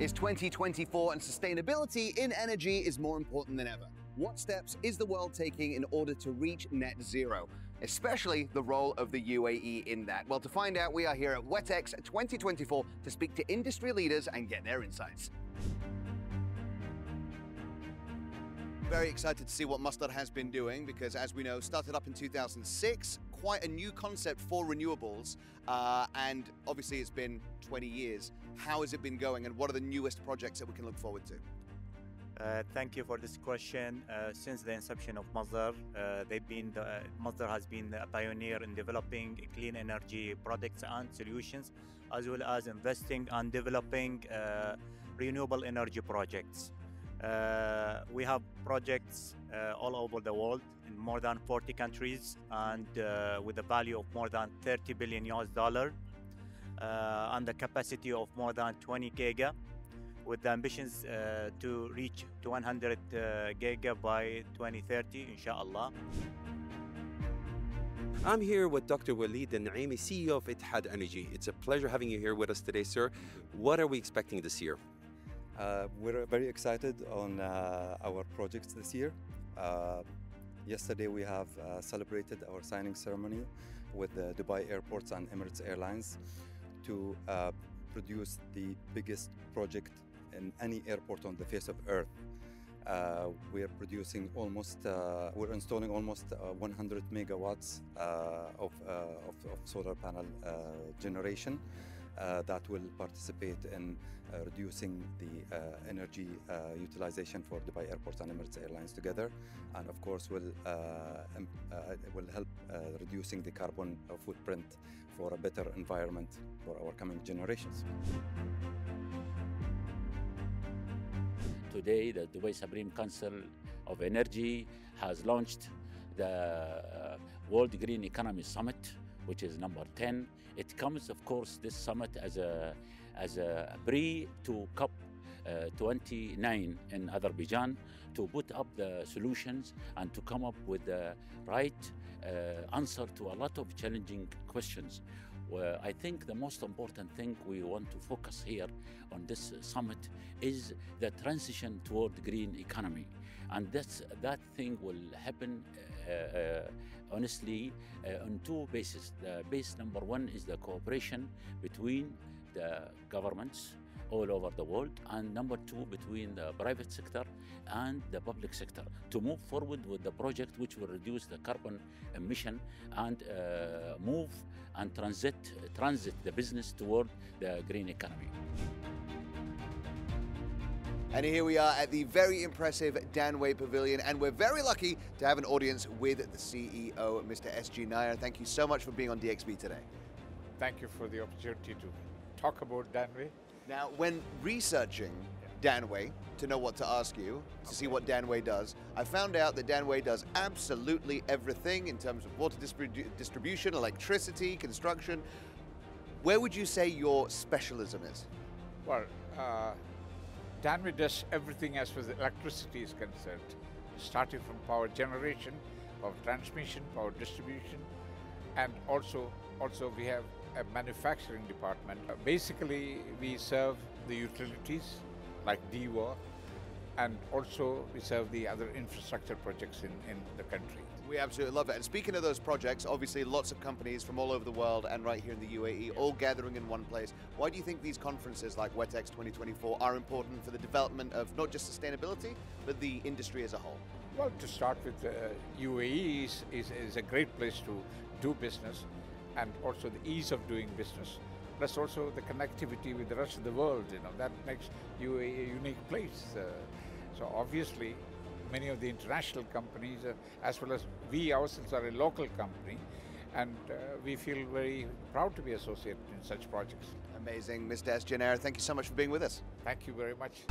It's 2024 and sustainability in energy is more important than ever. What steps is the world taking in order to reach net zero? Especially the role of the UAE in that. Well, to find out, we are here at WETEX 2024 to speak to industry leaders and get their insights. Very excited to see what Masdar has been doing because, as we know, started up in 2006, quite a new concept for renewables, uh, and obviously it's been 20 years. How has it been going, and what are the newest projects that we can look forward to? Uh, thank you for this question. Uh, since the inception of Masdar, uh, they've been the, uh, has been a pioneer in developing clean energy products and solutions, as well as investing and developing uh, renewable energy projects. We have projects uh, all over the world in more than 40 countries and uh, with a value of more than 30 billion US dollar uh, and the capacity of more than 20 giga with the ambitions uh, to reach 200 uh, giga by 2030 inshallah. I'm here with Dr. Waleed Naimi, CEO of Etihad Energy. It's a pleasure having you here with us today, sir. What are we expecting this year? Uh, we're very excited on uh, our projects this year. Uh, yesterday, we have uh, celebrated our signing ceremony with the Dubai Airports and Emirates Airlines to uh, produce the biggest project in any airport on the face of Earth. Uh, we're producing almost, we're installing almost uh, 100 megawatts of, of, of solar panel generation that will participate in uh, reducing the uh, energy uh, utilization for Dubai Airports and Emirates Airlines together, and of course will uh, uh, will help uh, reducing the carbon uh, footprint for a better environment for our coming generations. Today, the Dubai Supreme Council of Energy has launched the uh, World Green Economy Summit, which is number 10. It comes, of course, this summit as a as a pre to COP uh, 29 in Azerbaijan to put up the solutions and to come up with the right uh, answer to a lot of challenging questions. Well, I think the most important thing we want to focus here on this summit is the transition toward green economy, and that's that thing will happen uh, uh, honestly uh, on two bases. The base number one is the cooperation between the governments all over the world, and number two, between the private sector and the public sector to move forward with the project which will reduce the carbon emission and uh, move and transit, transit the business toward the green economy. And here we are at the very impressive Danway Pavilion, and we're very lucky to have an audience with the CEO, Mr. SG Nair. Thank you so much for being on DXB today. Thank you for the opportunity to talk about Danway. Now, when researching Danway to know what to ask you, to see what Danway does, I found out that Danway does absolutely everything in terms of water distribu- distribution, electricity, construction. Where would you say your specialism is? Well, uh, Danway does everything as far as electricity is concerned, starting from power generation, power transmission, power distribution, and also also we have a manufacturing department. Basically, we serve the utilities like DEWA, and also we serve the other infrastructure projects in, in the country. We absolutely love it. And speaking of those projects, obviously lots of companies from all over the world and right here in the UAE all gathering in one place. Why do you think these conferences like WETEX 2024 are important for the development of not just sustainability, but the industry as a whole? Well, to start with, uh, UAE is, is, is a great place to do business and also the ease of doing business. Plus also the connectivity with the rest of the world, you know, that makes UAE a unique place. Uh, so obviously, many of the international companies, uh, as well as we ourselves are a local company, and uh, we feel very proud to be associated in such projects. Amazing. Mr. Jenner, thank you so much for being with us. Thank you very much.